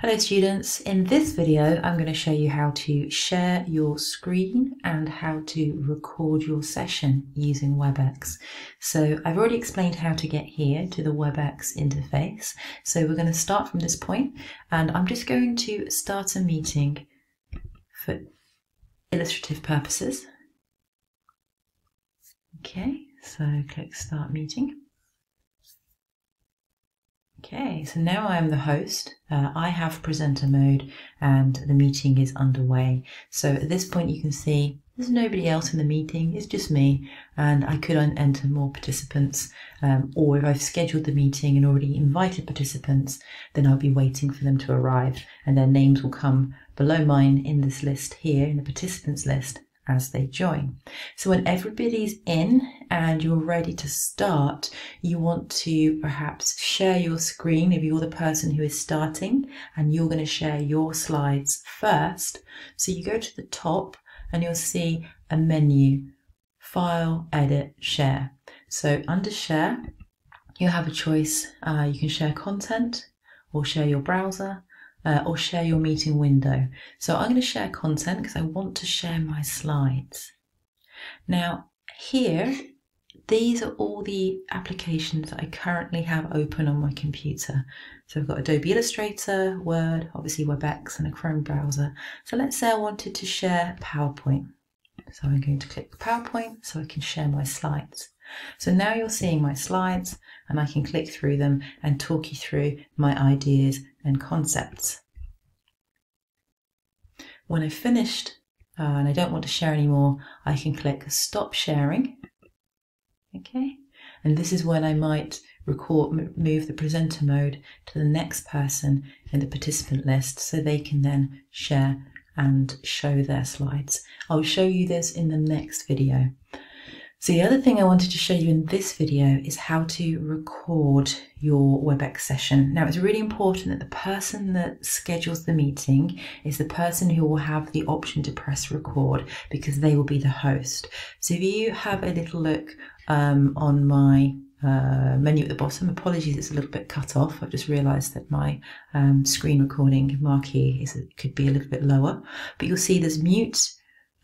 Hello students, in this video I'm going to show you how to share your screen and how to record your session using WebEx. So I've already explained how to get here to the WebEx interface. So we're going to start from this point and I'm just going to start a meeting for illustrative purposes. Okay, so click start meeting. Okay, so now I am the host. Uh, I have presenter mode and the meeting is underway. So at this point you can see there's nobody else in the meeting, it's just me and I could enter more participants um, or if I've scheduled the meeting and already invited participants then I'll be waiting for them to arrive and their names will come below mine in this list here in the participants list as they join. So when everybody's in and you're ready to start, you want to perhaps share your screen if you're the person who is starting and you're going to share your slides first. So you go to the top and you'll see a menu, File, Edit, Share. So under Share, you have a choice. Uh, you can share content or share your browser uh, or share your meeting window. So I'm going to share content because I want to share my slides. Now here, these are all the applications that I currently have open on my computer. So I've got Adobe Illustrator, Word, obviously WebEx and a Chrome browser. So let's say I wanted to share PowerPoint. So I'm going to click PowerPoint so I can share my slides. So now you're seeing my slides and I can click through them and talk you through my ideas and concepts. When I've finished uh, and I don't want to share anymore, I can click stop sharing. Okay, and this is when I might record, move the presenter mode to the next person in the participant list so they can then share and show their slides. I'll show you this in the next video. So the other thing I wanted to show you in this video is how to record your WebEx session. Now it's really important that the person that schedules the meeting is the person who will have the option to press record because they will be the host. So if you have a little look um, on my uh, menu at the bottom. Apologies, it's a little bit cut off. I've just realised that my um, screen recording marquee is could be a little bit lower. But you'll see there's mute,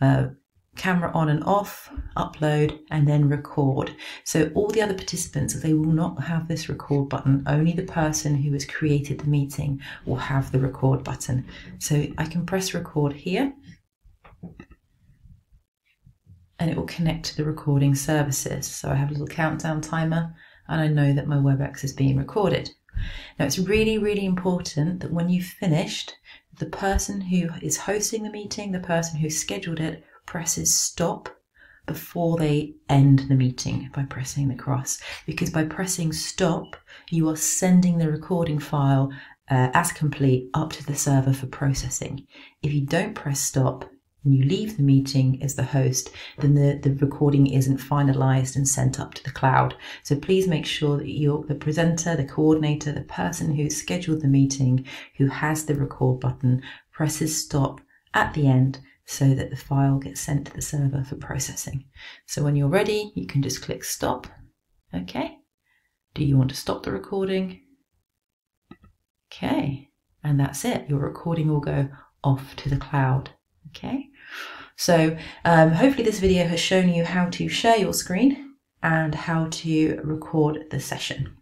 uh, camera on and off, upload, and then record. So all the other participants, they will not have this record button. Only the person who has created the meeting will have the record button. So I can press record here and it will connect to the recording services. So I have a little countdown timer and I know that my WebEx is being recorded. Now it's really, really important that when you've finished, the person who is hosting the meeting, the person who scheduled it, presses stop before they end the meeting by pressing the cross. Because by pressing stop, you are sending the recording file uh, as complete up to the server for processing. If you don't press stop, you leave the meeting as the host, then the, the recording isn't finalized and sent up to the cloud. So please make sure that you're the presenter, the coordinator, the person who scheduled the meeting, who has the record button, presses stop at the end so that the file gets sent to the server for processing. So when you're ready, you can just click stop. Okay. Do you want to stop the recording? Okay. And that's it. Your recording will go off to the cloud. Okay. So um, hopefully this video has shown you how to share your screen and how to record the session.